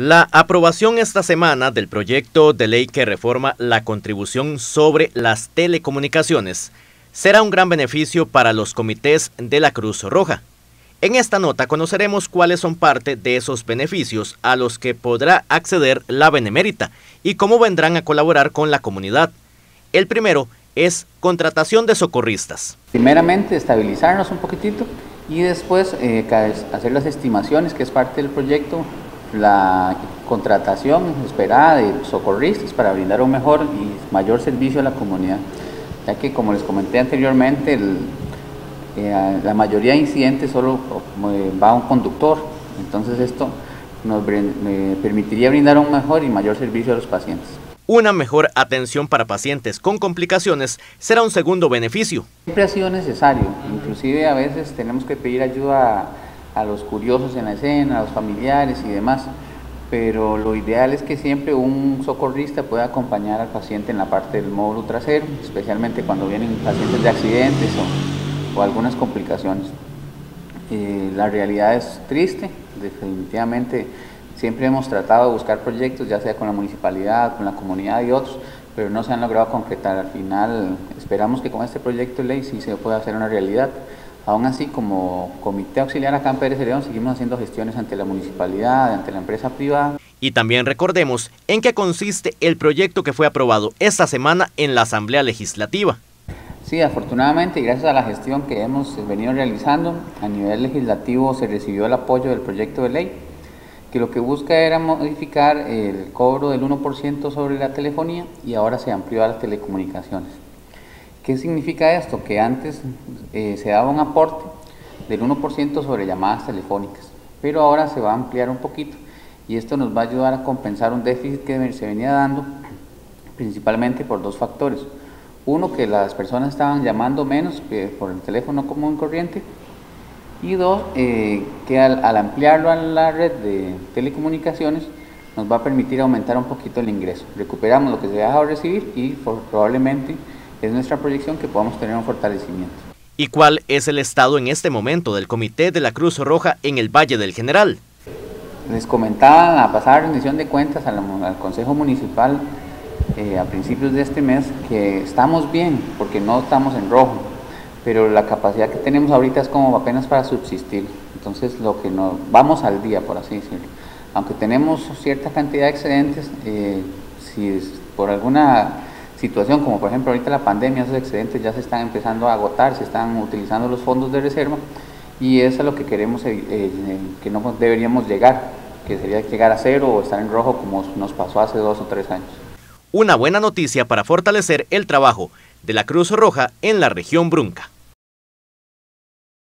La aprobación esta semana del proyecto de ley que reforma la contribución sobre las telecomunicaciones será un gran beneficio para los comités de la Cruz Roja. En esta nota conoceremos cuáles son parte de esos beneficios a los que podrá acceder la Benemérita y cómo vendrán a colaborar con la comunidad. El primero es contratación de socorristas. Primeramente, estabilizarnos un poquitito y después eh, hacer las estimaciones, que es parte del proyecto, la contratación esperada de socorristas para brindar un mejor y mayor servicio a la comunidad, ya que como les comenté anteriormente, eh, la mayoría de incidentes solo eh, va un conductor, entonces esto nos permitiría brindar un mejor y mayor servicio a los pacientes. Una mejor atención para pacientes con complicaciones será un segundo beneficio. Siempre ha sido necesario, inclusive a veces tenemos que pedir ayuda a los curiosos en la escena, a los familiares y demás, pero lo ideal es que siempre un socorrista pueda acompañar al paciente en la parte del módulo trasero, especialmente cuando vienen pacientes de accidentes o, algunas complicaciones. Eh, la realidad es triste, definitivamente siempre hemos tratado de buscar proyectos, ya sea con la municipalidad, con la comunidad y otros, pero no se han logrado concretar. Al final esperamos que con este proyecto de ley sí se pueda hacer una realidad. Aún así, como Comité Auxiliar acá en Pérez seguimos haciendo gestiones ante la municipalidad, ante la empresa privada. Y también recordemos en qué consiste el proyecto que fue aprobado esta semana en la Asamblea Legislativa. Sí, afortunadamente, y gracias a la gestión que hemos venido realizando, a nivel legislativo se recibió el apoyo del proyecto de ley, que lo que busca era modificar el cobro del 1% sobre la telefonía y ahora se amplió a las telecomunicaciones. ¿Qué significa esto? Que antes eh, se daba un aporte del 1% sobre llamadas telefónicas, pero ahora se va a ampliar un poquito y esto nos va a ayudar a compensar un déficit que se venía dando principalmente por dos factores. Uno, que las personas estaban llamando menos por el teléfono común corriente y dos, eh, que al, ampliarlo a la red de telecomunicaciones nos va a permitir aumentar un poquito el ingreso. Recuperamos lo que se dejado de recibir y probablemente es nuestra proyección que podamos tener un fortalecimiento. ¿Y cuál es el estado en este momento del Comité de la Cruz Roja en el Valle del General? Les comentaba la pasada rendición de cuentas al, Consejo Municipal eh, a principios de este mes que estamos bien porque no estamos en rojo, pero la capacidad que tenemos ahorita es como apenas para subsistir. Entonces lo que nos vamos al día, por así decirlo. Aunque tenemos cierta cantidad de excedentes, eh, si por alguna situación, como por ejemplo ahorita la pandemia, esos excedentes ya se están empezando a agotar, se están utilizando los fondos de reserva y eso es lo que queremos, eh, eh, que no deberíamos llegar, que sería llegar a cero o estar en rojo como nos pasó hace dos o tres años. Una buena noticia para fortalecer el trabajo de la Cruz Roja en la región Brunca.